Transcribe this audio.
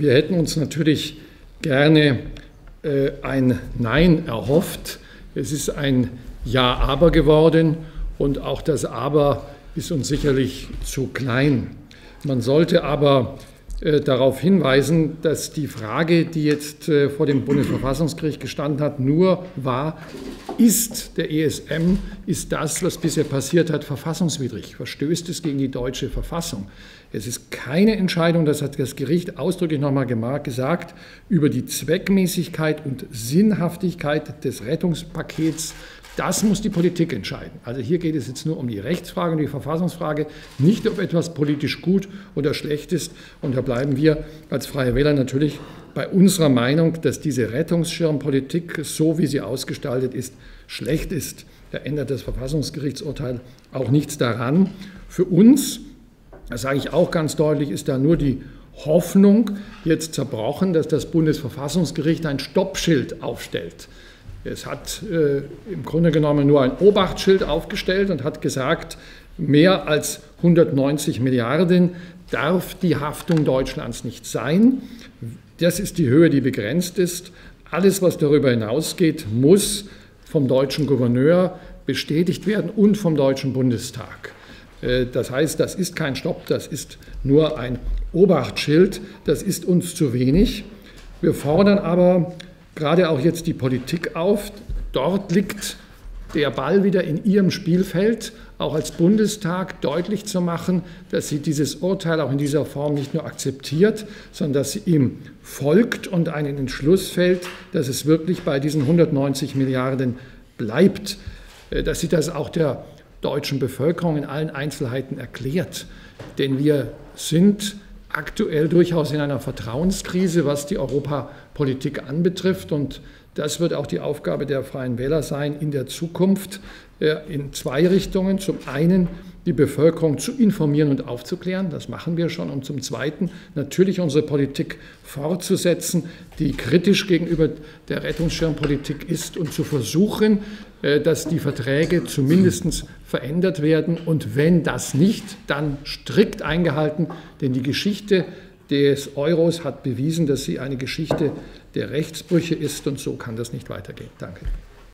wir hätten uns natürlich gerne äh, ein Nein erhofft. Es ist ein Ja-Aber geworden und auch das Aber ist uns sicherlich zu klein. Man sollte aber äh, darauf hinweisen, dass die Frage, die jetzt äh, vor dem Bundesverfassungsgericht gestanden hat, nur war, ist der ESM, ist das, was bisher passiert hat, verfassungswidrig? Verstößt es gegen die deutsche Verfassung? Es ist keine Entscheidung, das hat das Gericht ausdrücklich nochmal gesagt, über die Zweckmäßigkeit und Sinnhaftigkeit des Rettungspakets das muss die Politik entscheiden. Also hier geht es jetzt nur um die Rechtsfrage und die Verfassungsfrage, nicht ob etwas politisch gut oder schlecht ist. Und da bleiben wir als Freie Wähler natürlich bei unserer Meinung, dass diese Rettungsschirmpolitik, so wie sie ausgestaltet ist, schlecht ist. Da ändert das Verfassungsgerichtsurteil auch nichts daran. Für uns, das sage ich auch ganz deutlich, ist da nur die Hoffnung jetzt zerbrochen, dass das Bundesverfassungsgericht ein Stoppschild aufstellt. Es hat äh, im Grunde genommen nur ein Obachtschild aufgestellt und hat gesagt, mehr als 190 Milliarden darf die Haftung Deutschlands nicht sein. Das ist die Höhe, die begrenzt ist. Alles, was darüber hinausgeht, muss vom deutschen Gouverneur bestätigt werden und vom Deutschen Bundestag. Äh, das heißt, das ist kein Stopp, das ist nur ein Obachtschild. Das ist uns zu wenig. Wir fordern aber gerade auch jetzt die Politik auf. Dort liegt der Ball wieder in ihrem Spielfeld, auch als Bundestag deutlich zu machen, dass sie dieses Urteil auch in dieser Form nicht nur akzeptiert, sondern dass sie ihm folgt und einen Entschluss fällt, dass es wirklich bei diesen 190 Milliarden bleibt, äh, dass sie das auch der deutschen Bevölkerung in allen Einzelheiten erklärt. Denn wir sind aktuell durchaus in einer Vertrauenskrise, was die Europapolitik anbetrifft. Und das wird auch die Aufgabe der Freien Wähler sein in der Zukunft äh, in zwei Richtungen. Zum einen die Bevölkerung zu informieren und aufzuklären, das machen wir schon, und zum Zweiten natürlich unsere Politik fortzusetzen, die kritisch gegenüber der Rettungsschirmpolitik ist und zu versuchen, äh, dass die Verträge zumindest verändert werden. Und wenn das nicht, dann strikt eingehalten, denn die Geschichte des Euros hat bewiesen, dass sie eine Geschichte der Rechtsbrüche ist. Und so kann das nicht weitergehen. Danke.